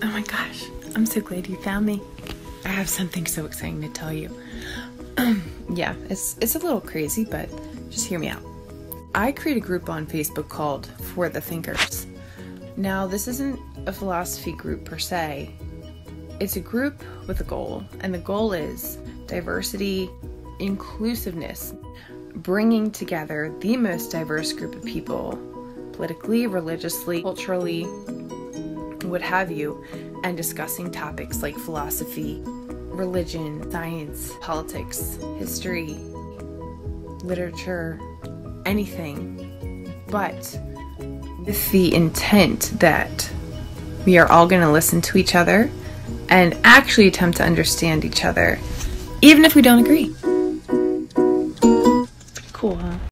Oh I'm so glad you found me. I have something so exciting to tell you. Um, yeah, it's it's a little crazy, but just hear me out. I create a group on Facebook called For the Thinkers. Now, this isn't a philosophy group per se. It's a group with a goal, and the goal is diversity, inclusiveness, bringing together the most diverse group of people politically, religiously, culturally, what have you, and discussing topics like philosophy, religion, science, politics, history, literature, anything, but with the intent that we are all going to listen to each other and actually attempt to understand each other, even if we don't agree. Pretty cool, huh?